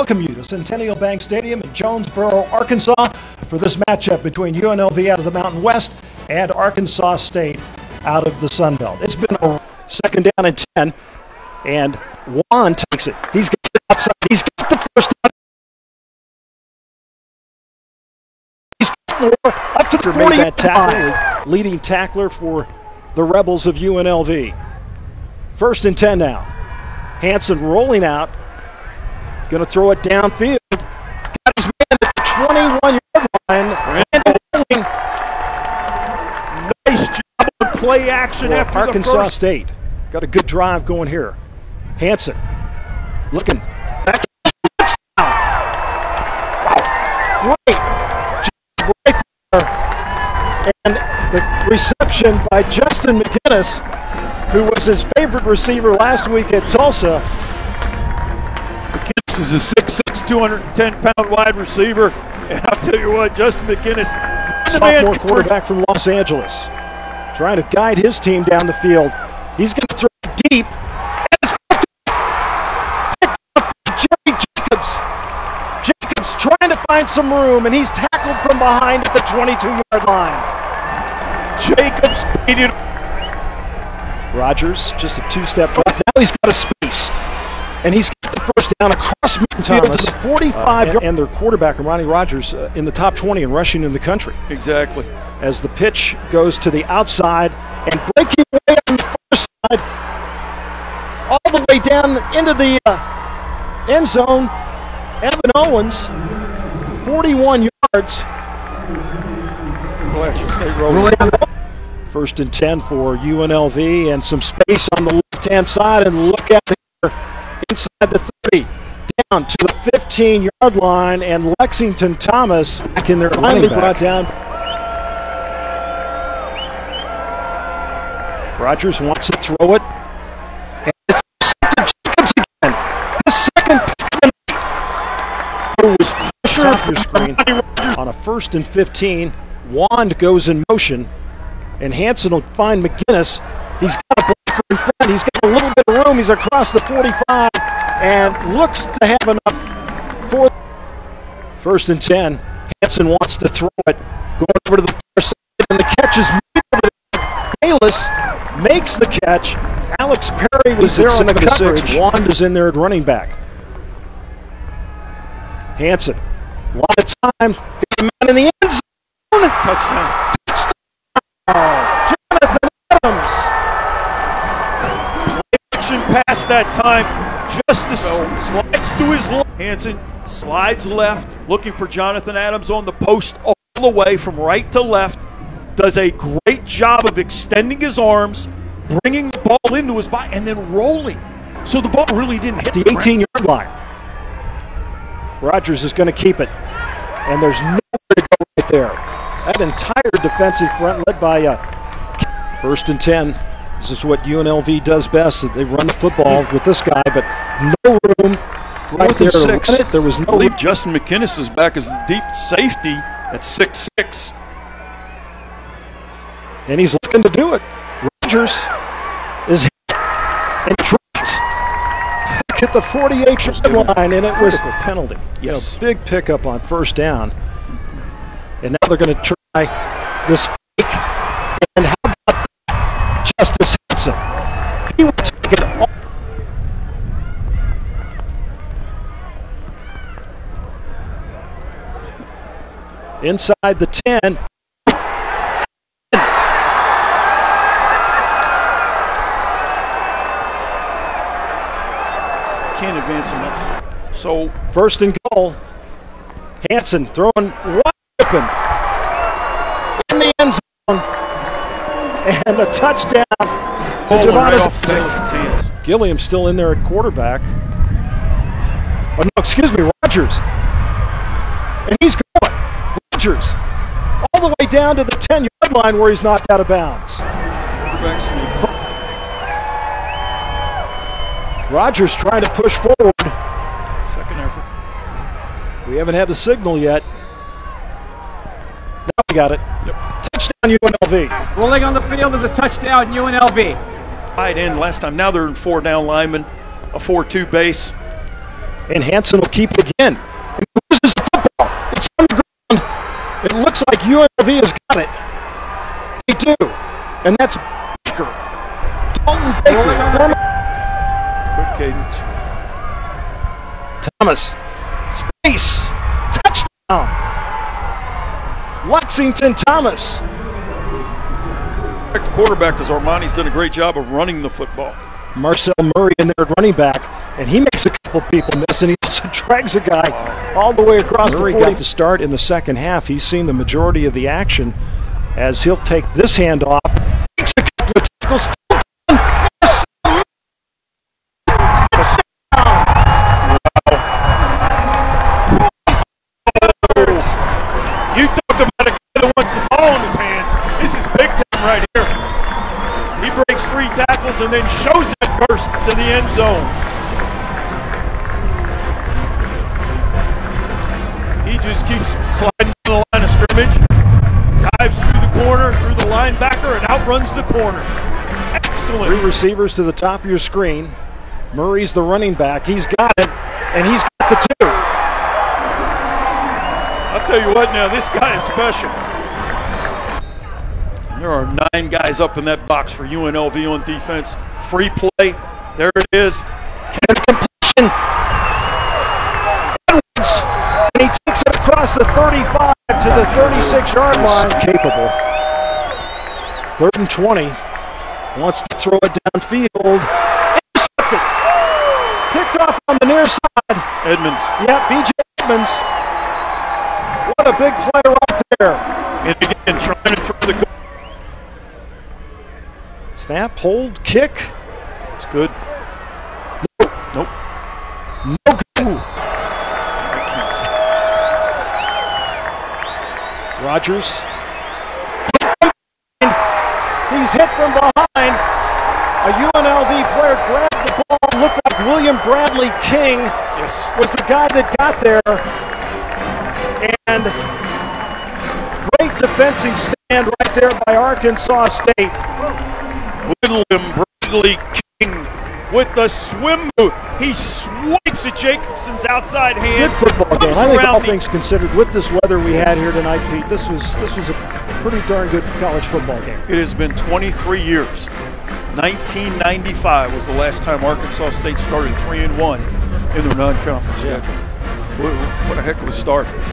welcome you to Centennial Bank Stadium in Jonesboro, Arkansas for this matchup between UNLV out of the Mountain West and Arkansas State out of the Sun Belt. It's been a second down and 10, and Wand takes it. He's got it outside. He's got the first down. He's got more up to the 40 that tackle, leading tackler for the Rebels of UNLV. First and 10 now. Hanson rolling out. Going to throw it downfield. Got his man at the 21 yard line. Randall Nice job of play action for after Arkansas the first. State. Got a good drive going here. Hanson looking back. Great job right there. And the reception by Justin McInnis, who was his favorite receiver last week at Tulsa. Is a 6'6", 210-pound wide receiver. And I'll tell you what, Justin McInnis, sophomore quarterback from Los Angeles, trying to guide his team down the field. He's going to throw deep. And it's picked up by Jerry Jacobs. Jacobs trying to find some room, and he's tackled from behind at the 22-yard line. Jacobs beat. Rogers, just a two-step. Now he's got a space. And he's Thomas. the 45 yard and their quarterback, Ronnie Rogers, uh, in the top 20 in rushing in the country. Exactly. as the pitch goes to the outside and breaking away on the far side, all the way down into the uh, end zone. Evan Owens, 41 yards. First and 10 for UNLV and some space on the left hand side. And look at here inside the 30, down to the 15 yard line. And Lexington Thomas back in their finally brought down. Rogers wants to throw it. And it's Jacobs again. The second pick night. Was pressure on a first and 15. Wand goes in motion, and Hanson will find McGinnis. He's got a blocker in front. He's got a little bit of room. He's across the 45 and looks to have enough for first and 10. Hanson wants to throw it. Going over to the far side, and the catch is made. Bayless makes the catch. Alex Perry was there on the coverage. Wand is in there at running back. Hanson, a lot of time. Got a man in the end zone. Touchdown. Jonathan Adams. Action past that time. Justice slides to his left. Hanson slides left, looking for Jonathan Adams on the post all the way from right to left. Does a great job of extending his arms, bringing the ball into his body, and then rolling. So the ball really didn't hit the 18 yard line. Rogers is going to keep it. And there's nowhere to go right there. That entire defensive front led by uh, first and 10. This is what UNLV does best. They run the football with this guy, but no room right there six. it. There was I no believe Justin McInnis is back as deep safety at six six. and he's looking to do it. Rogers is hit and dropped back at the 48 yard line, and it was a penalty. You know, Yes. big pickup on first down. And now they're going to try this Justice Hudson? He will take it all. Inside the 10, Can't advance enough. So First and goal. Hanson throwing wide open And a touchdown. right hands. Gilliam still in there at quarterback. Oh, no, excuse me, Rogers. And he's going. Rogers. All the way down to the 10 yard line where he's knocked out of bounds. Quarterback. Rogers trying to push forward. Second effort. We haven't had the signal yet. Now we got it. Touchdown UNLV. Rolling on the field is a touchdown, UNLV. Tight end last time. Now they're in four down linemen, a 4 2 base. And Hanson will keep it again. And he loses the football. It's on the ground. It looks like UNLV has got it. They do. And that's Baker. Dalton Baker. Quick cadence. Thomas. Space. Touchdown. Lexington Thomas. Back to quarterback because Armani's done a great job of running the football. Marcel Murray in there at running back, and he makes a couple people miss, and he also drags a guy all the way across Murray the 40. got to start in the second half. He's seen the majority of the action as he'll take this handoff. And then shows that burst to the end zone. He just keeps sliding to the line of scrimmage, dives through the corner, through the linebacker, and outruns the corner. Excellent. Three receivers to the top of your screen. Murray's the running back. He's got it, and he's got the two. I'll tell you what now, this guy is special. There are nine guys up in that box for UNLV on defense. Free play. There it is. And completion. Edwards. And he takes it across the 35 to the 36 yard line. Capable. Third and 20. Wants to throw it downfield. Intercepted. Picked off on the near side. Edmonds. Yep, BJ Edmonds. What a big play right there. And again, trying to throw the Snap, hold, kick. It's good. Nope. Nope. No good. Rogers. He's hit from behind. A UNLV player grabbed the ball. Looked like William Bradley King yes. was the guy that got there. And great defensive stand right there by Arkansas State. William Bradley King with the swim move. He swipes at Jacobson's outside hand. Good football game. I think all things considered, with this weather we had here tonight, Pete, this was this was a pretty darn good college football game. It has been 23 years. 1995 was the last time Arkansas State started three and one in their non-conference Yeah. schedule. What a heck of a start!